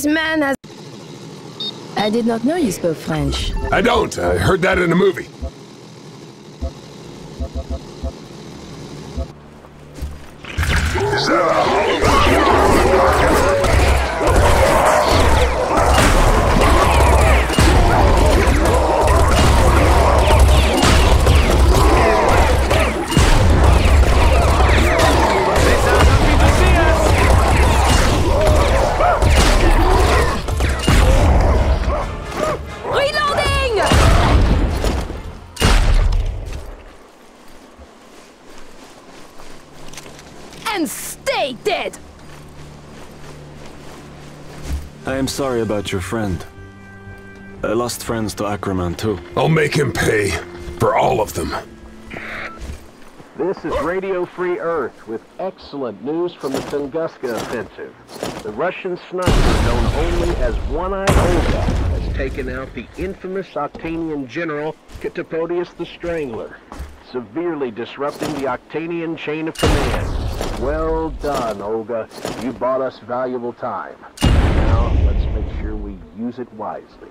This man has... I did not know you spoke French. I don't. I heard that in a movie. Sorry about your friend. I lost friends to Ackerman too. I'll make him pay for all of them. This is Radio Free Earth with excellent news from the Tunguska offensive. The Russian sniper, known only as One-Eye Olga, has taken out the infamous Octanian general Kitapodius the Strangler, severely disrupting the Octanian chain of command. Well done, Olga. You bought us valuable time. Now, let's make sure we use it wisely.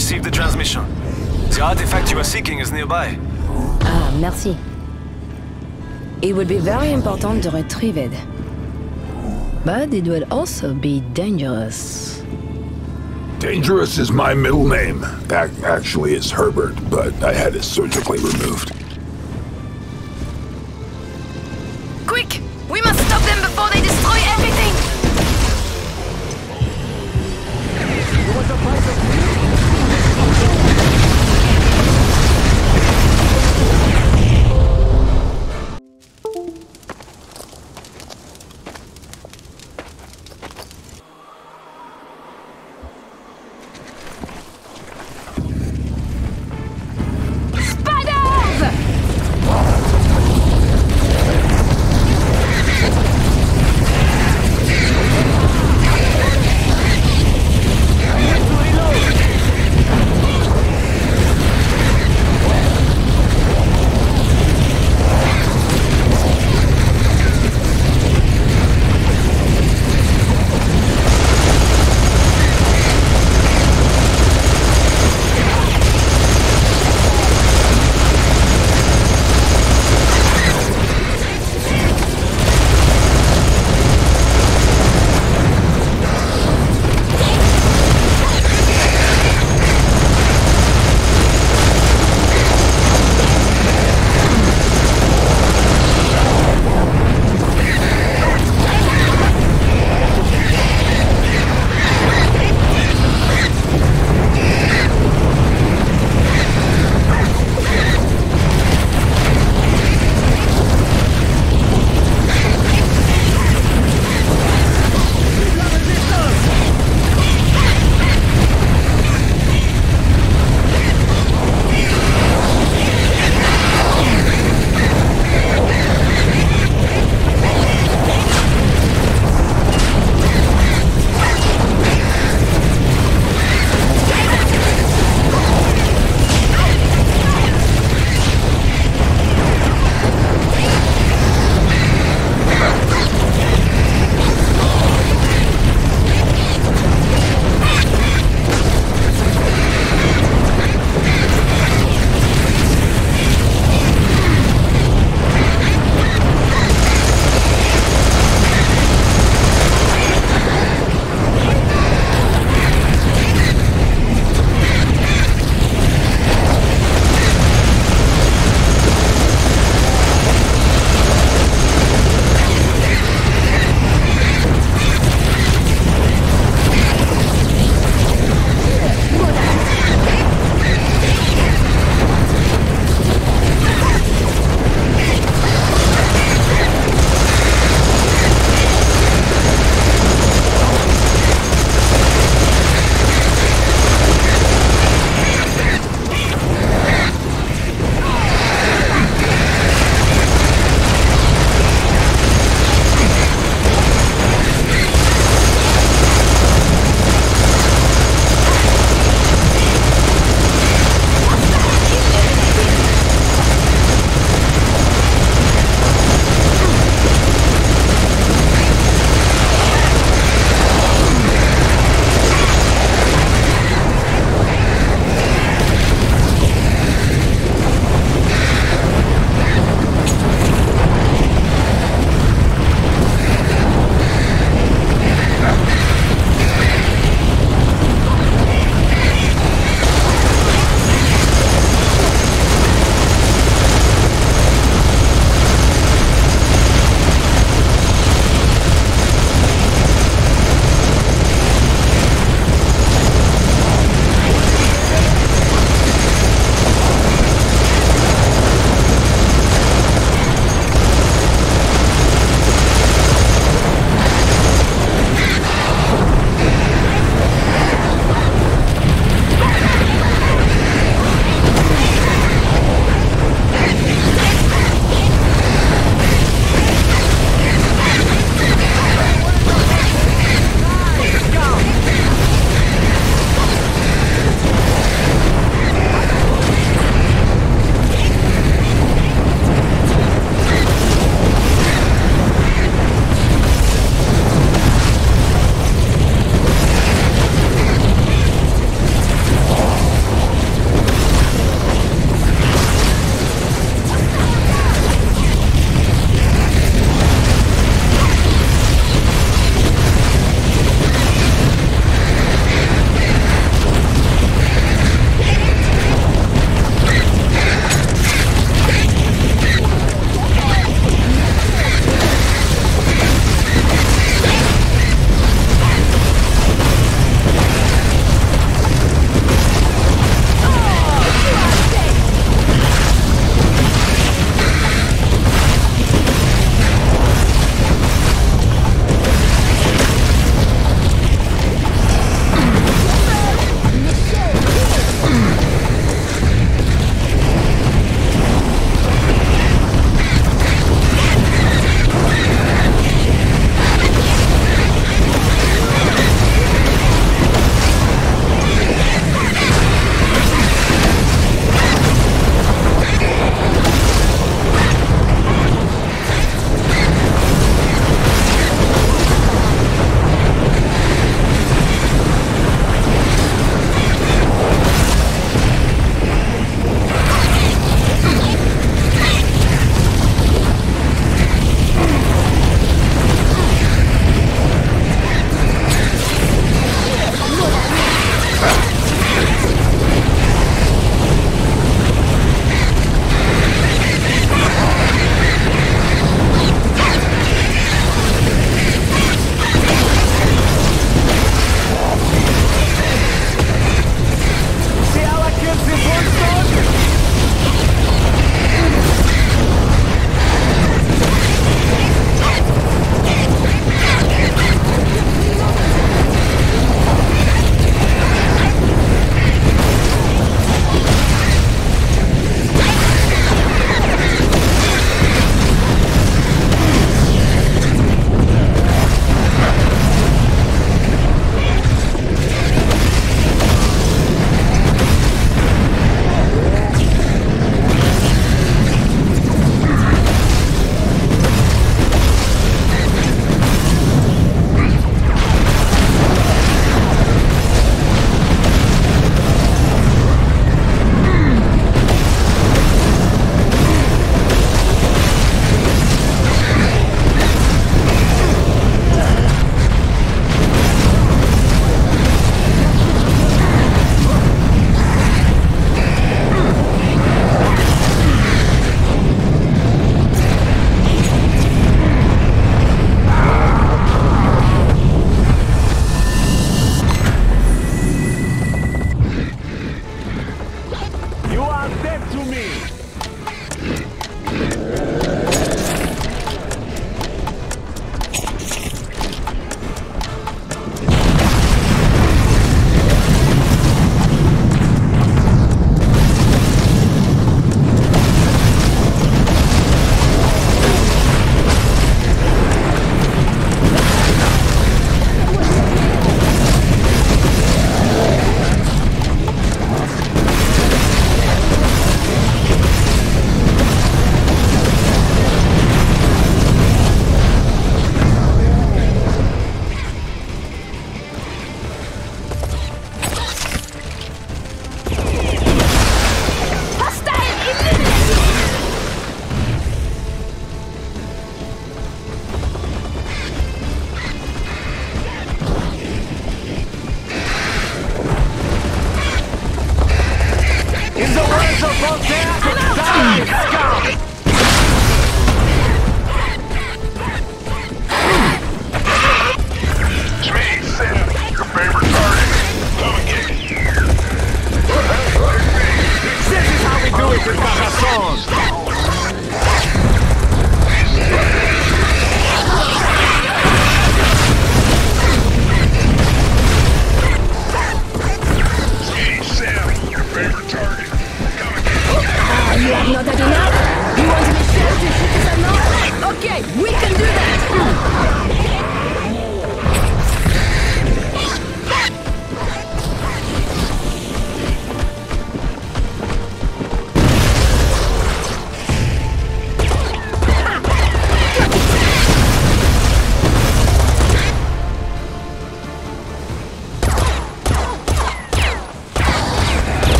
Received the transmission. The artifact you are seeking is nearby. Ah, merci. It would be very important to retrieve it. But it would also be dangerous. Dangerous is my middle name. Ac- actually, it's Herbert, but I had it surgically removed.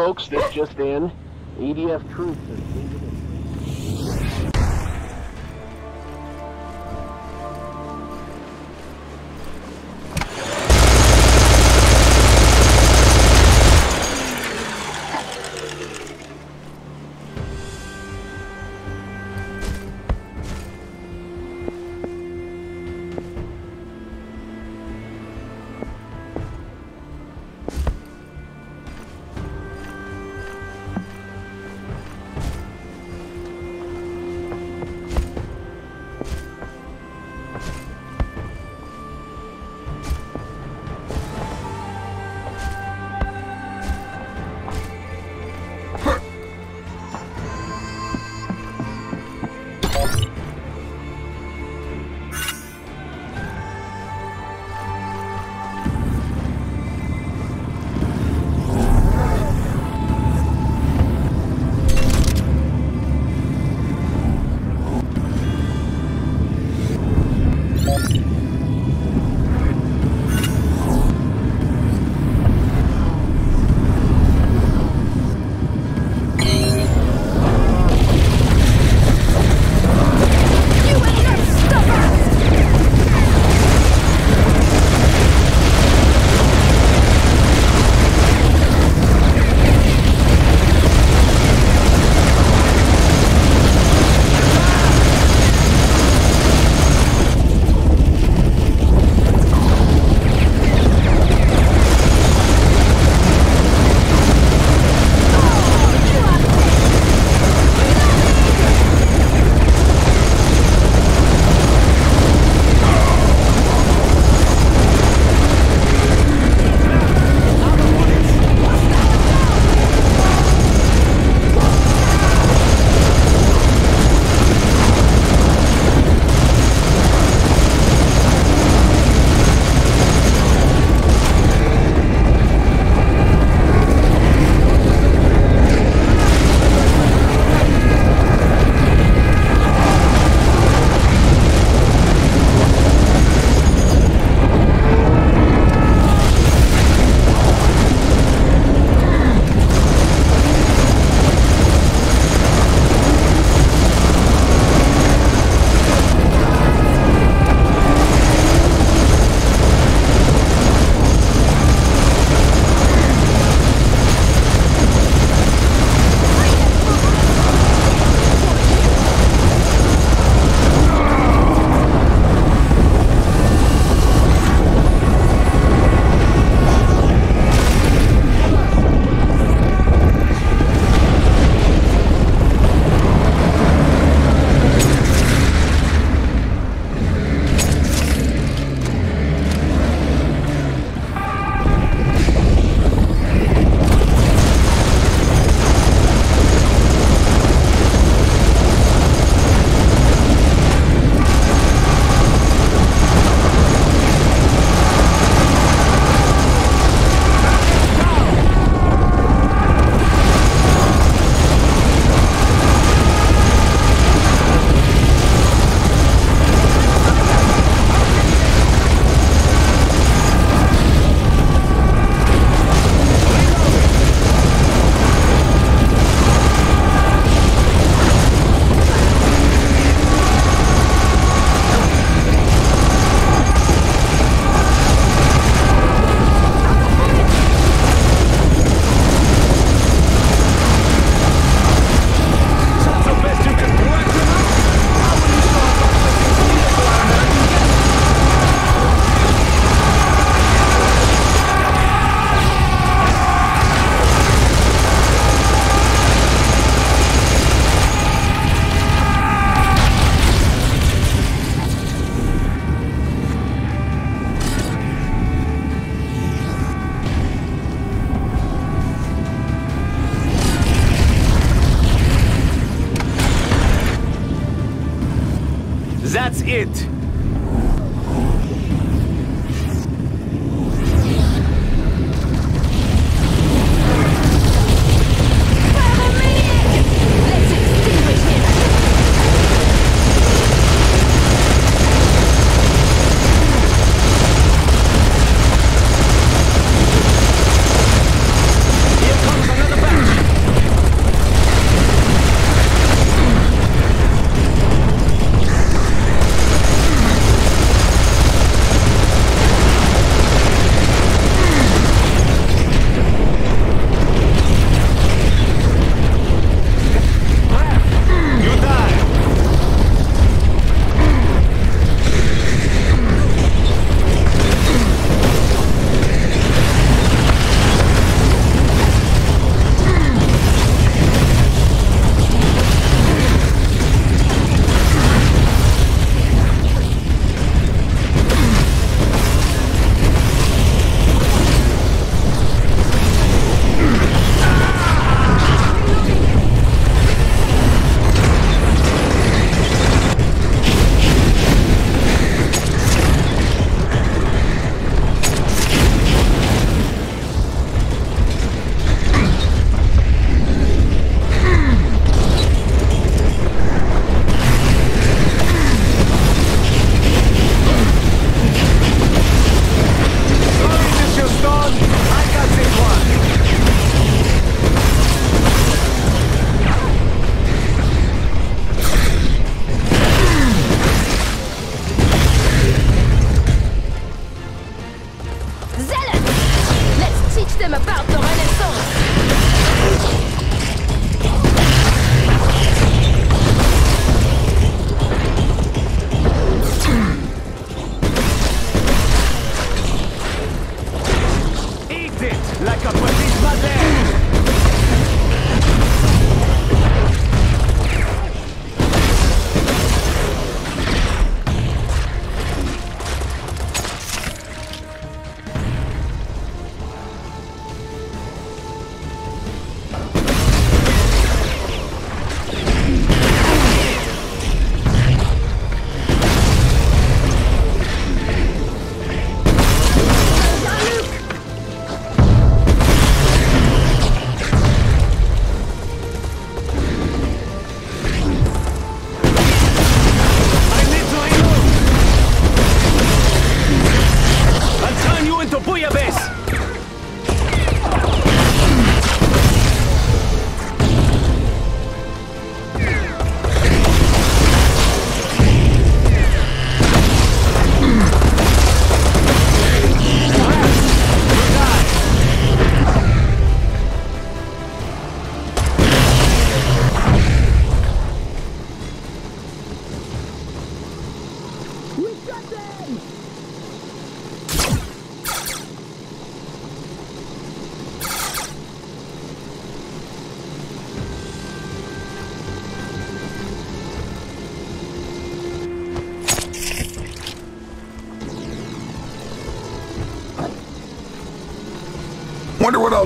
Folks, this just in. EDF troops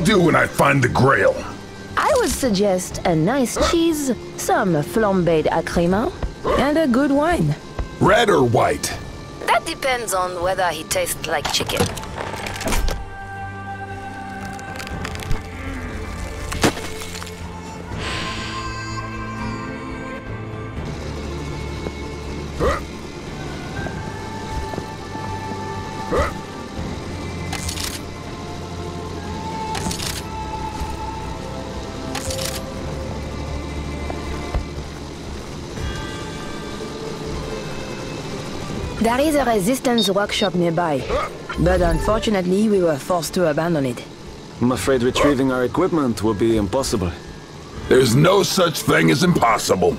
do when I find the Grail. I would suggest a nice cheese, some flambéed acrement, and a good wine. Red or white? That depends on whether he tastes like chicken. There is a resistance workshop nearby, but unfortunately we were forced to abandon it. I'm afraid retrieving our equipment will be impossible. There's no such thing as impossible.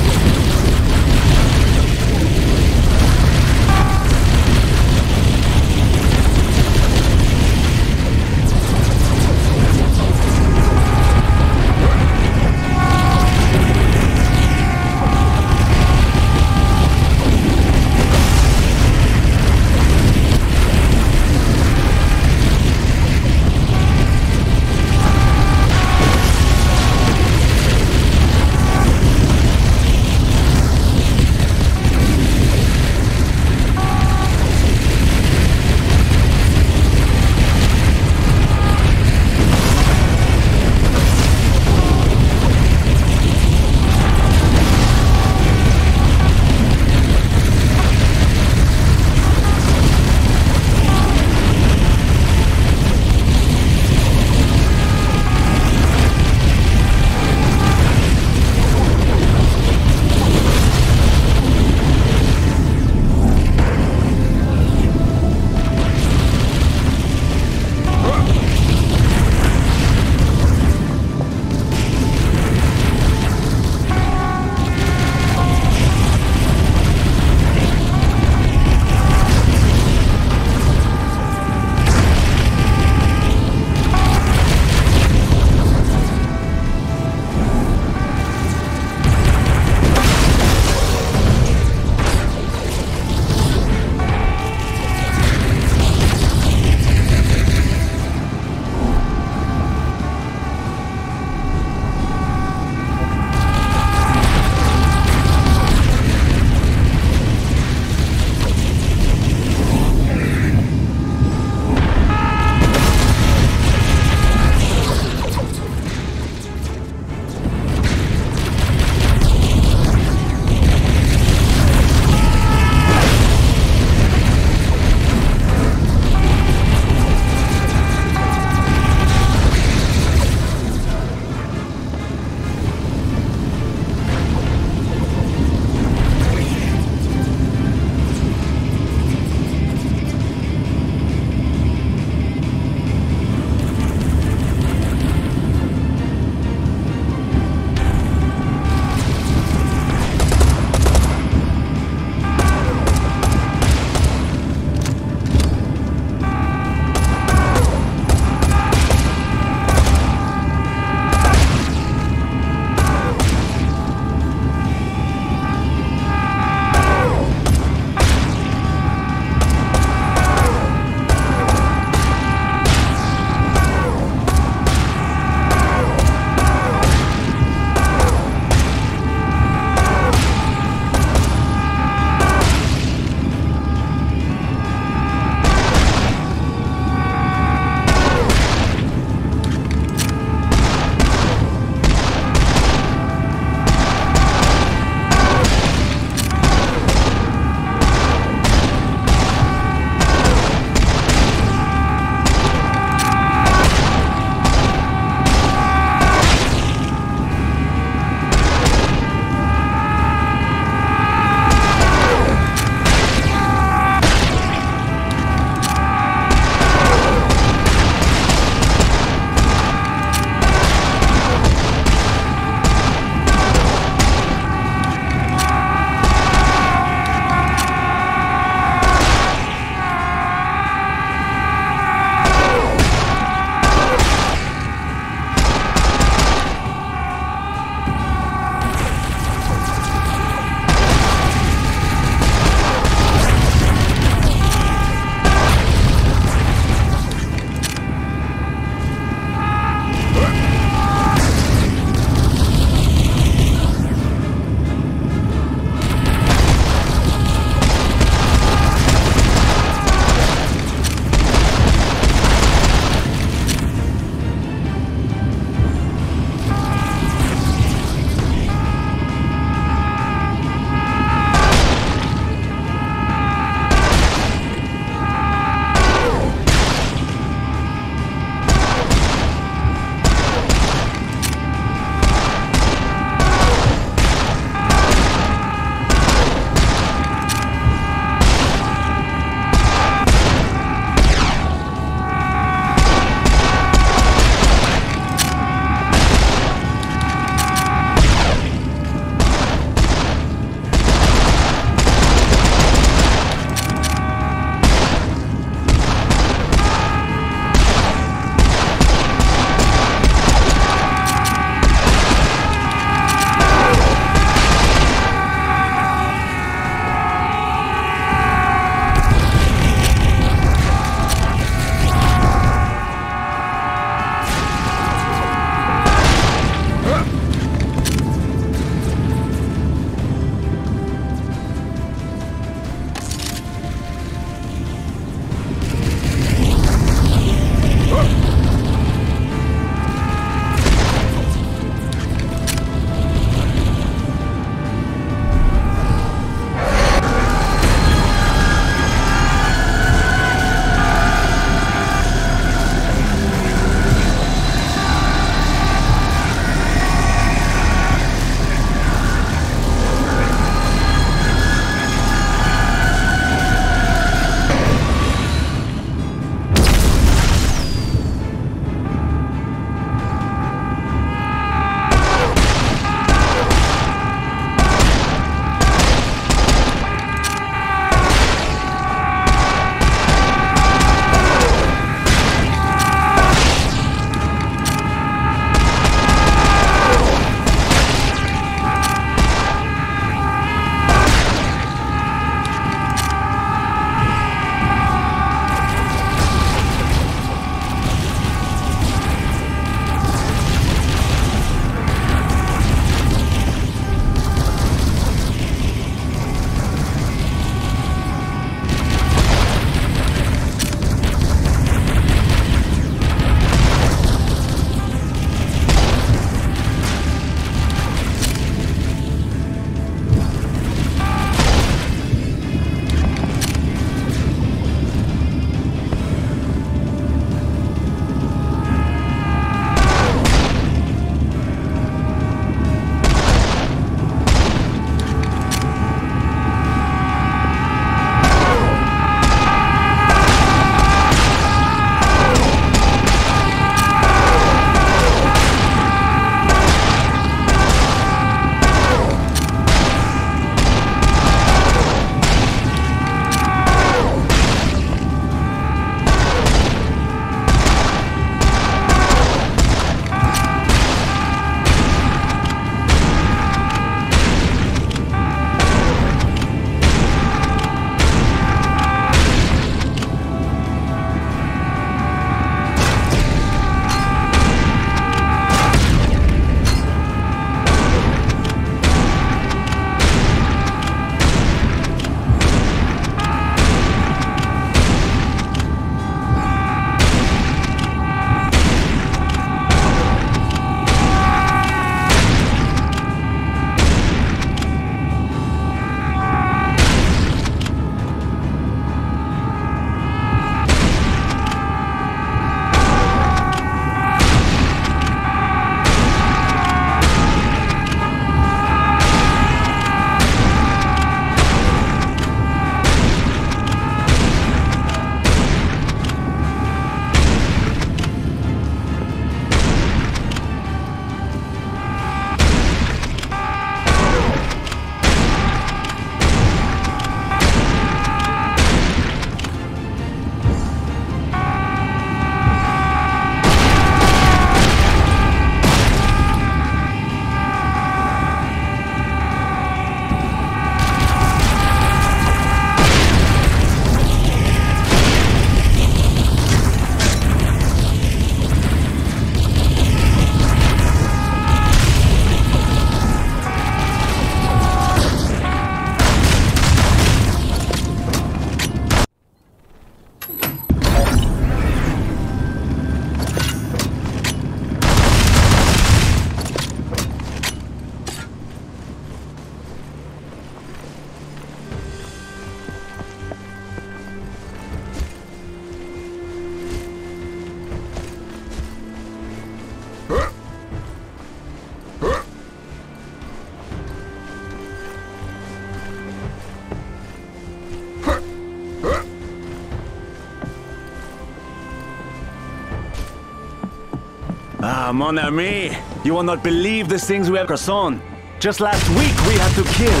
Ah, mon ami. You will not believe the things we have croissant. Just last week we had to kill.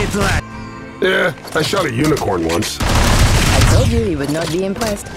It's like... Yeah, I shot a unicorn once. I told you he would not be impressed.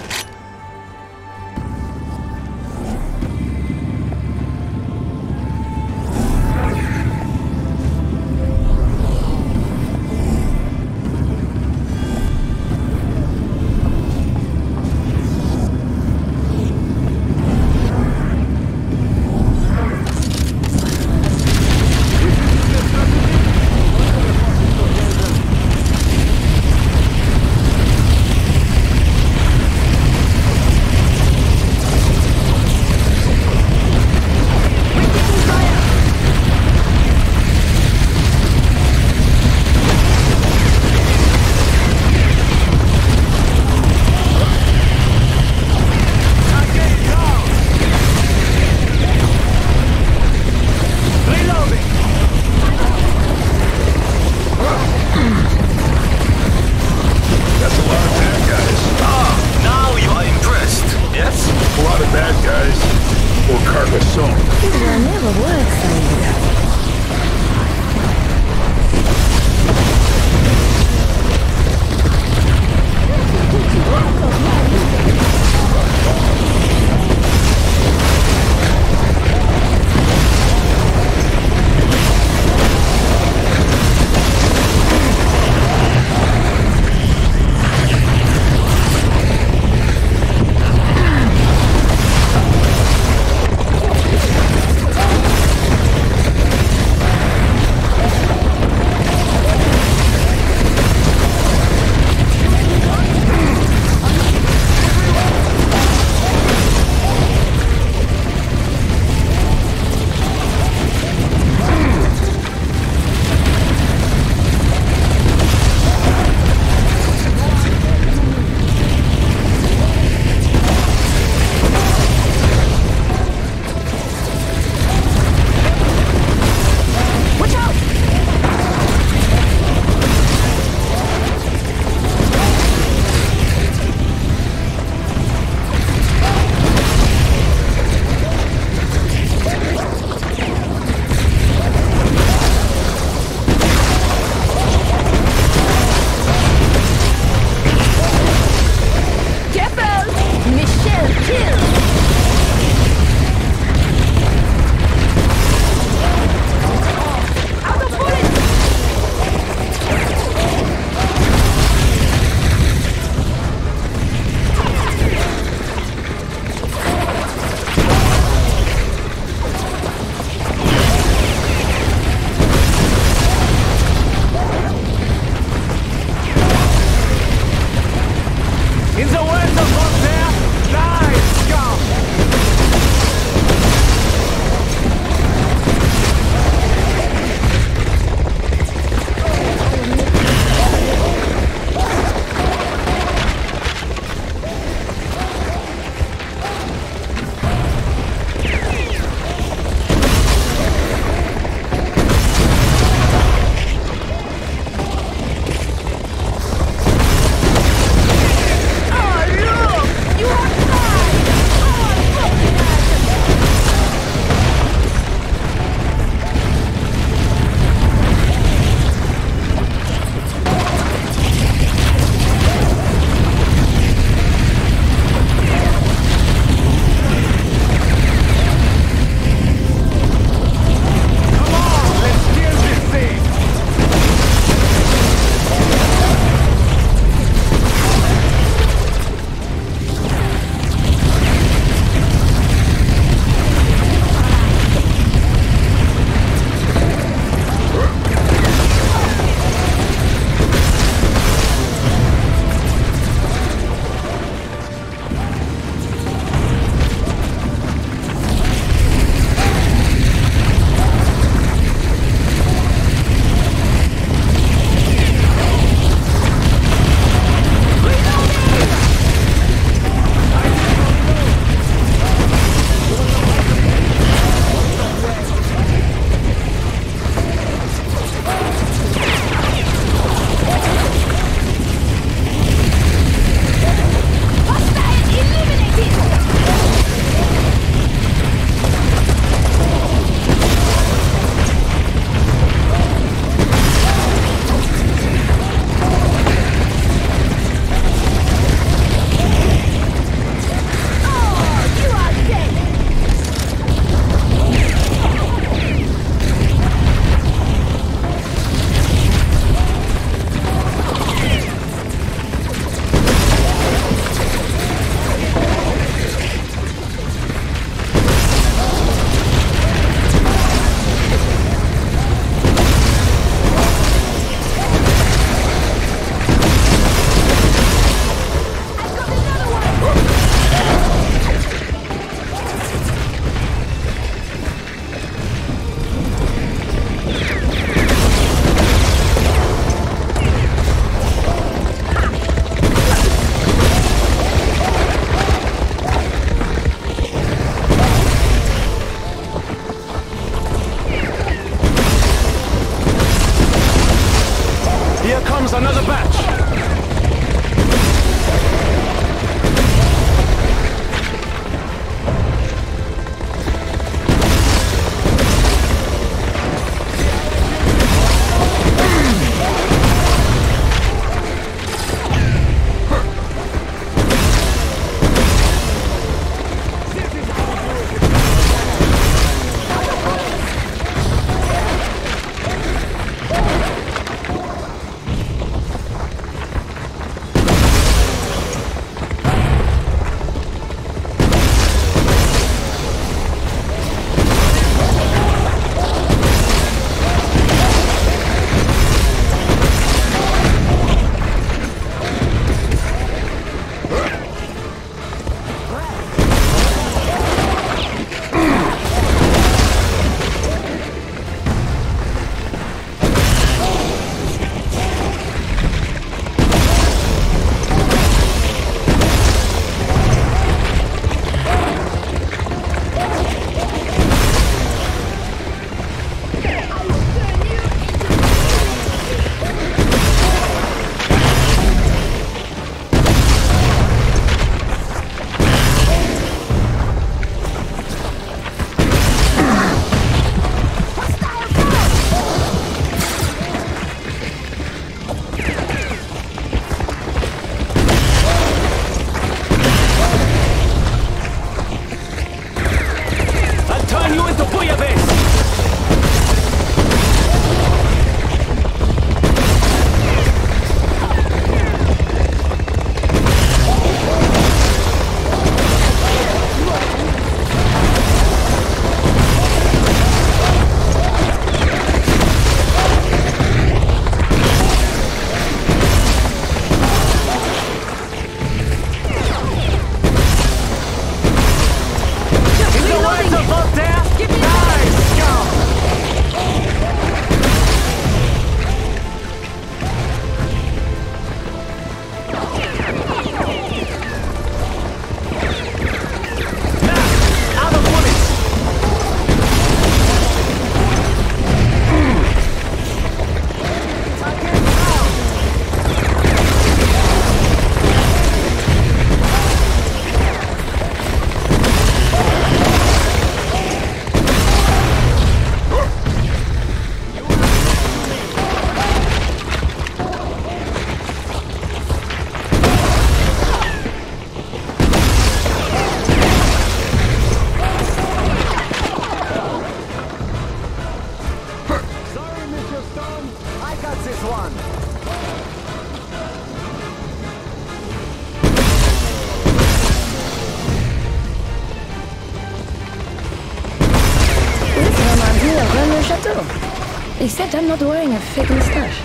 Except I'm not wearing a fake mustache.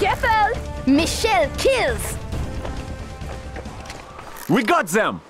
Careful! Michelle kills! We got them!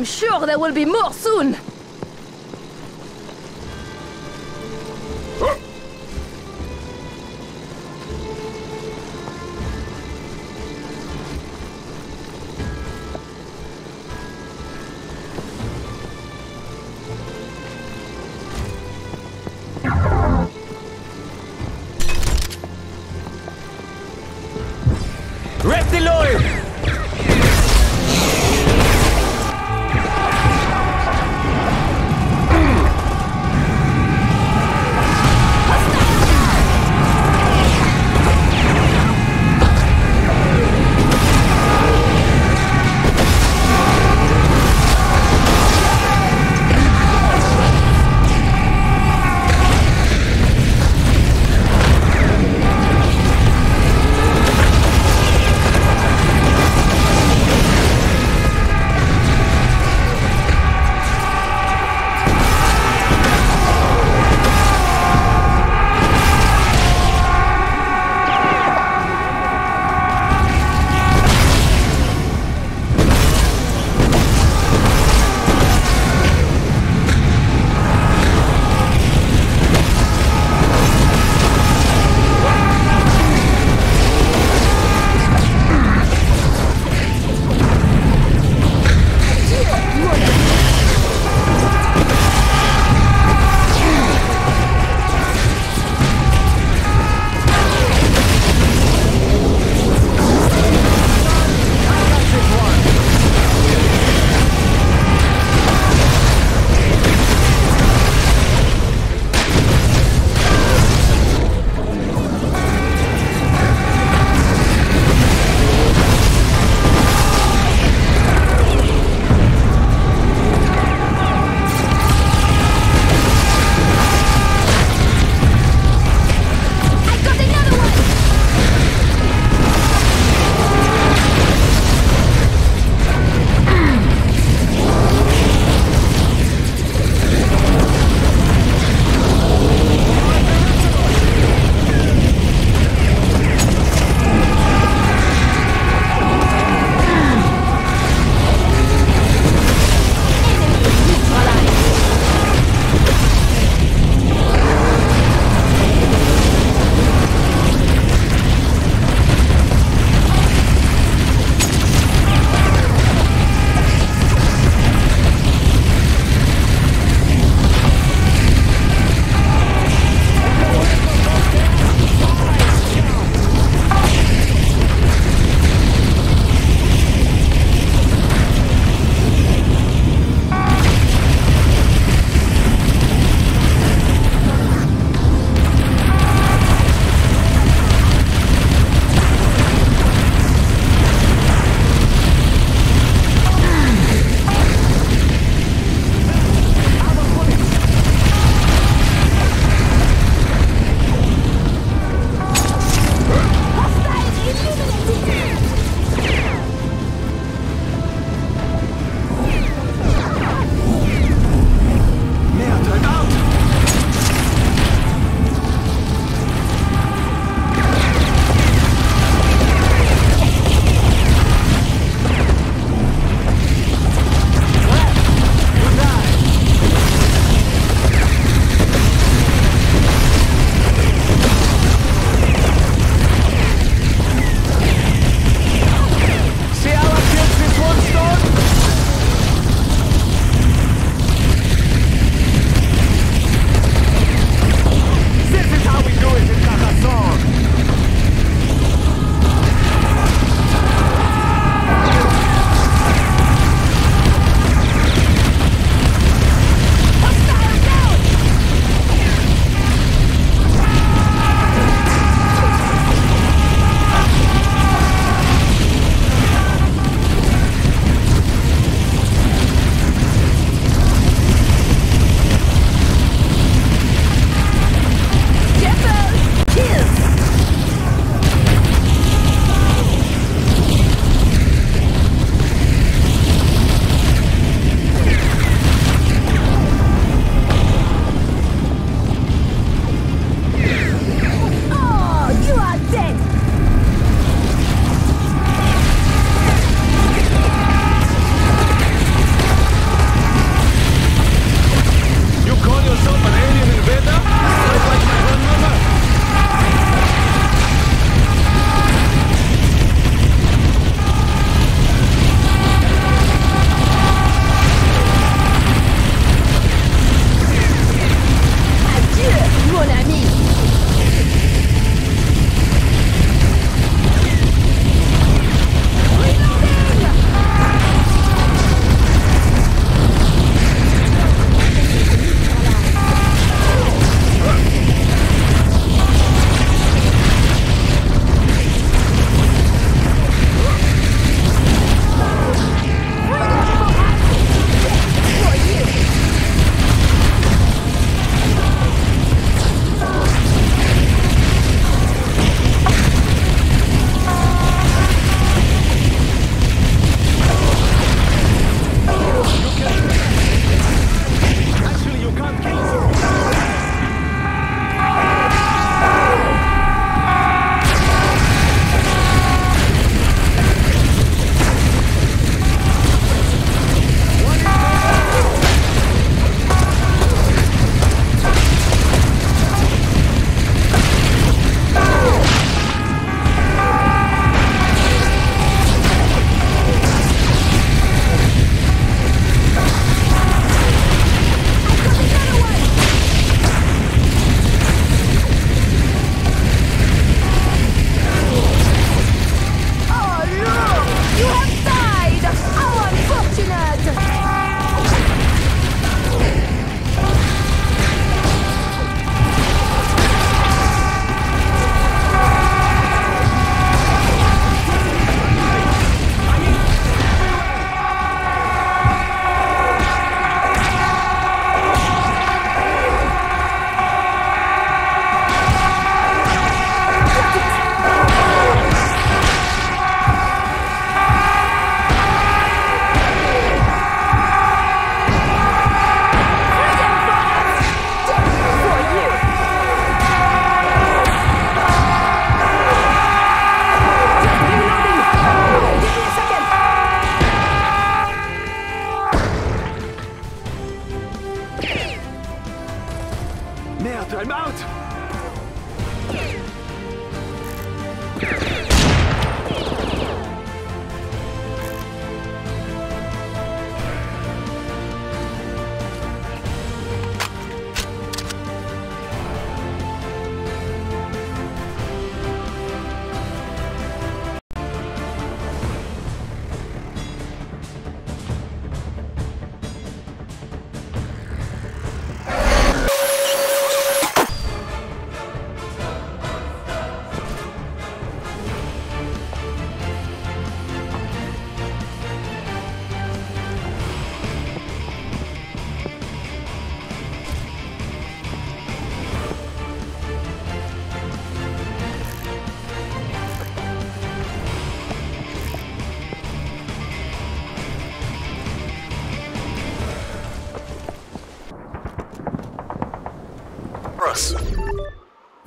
I'm sure there will be more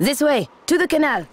This way, to the canal.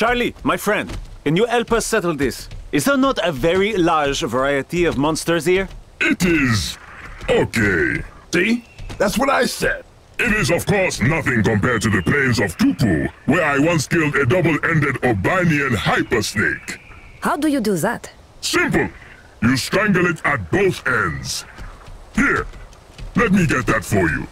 Charlie, my friend, can you help us settle this? Is there not a very large variety of monsters here? It is okay. See? That's what I said. It is of course nothing compared to the plains of Tupu, where I once killed a double-ended Obanian hypersnake. How do you do that? Simple! You strangle it at both ends. Here, let me get that for you.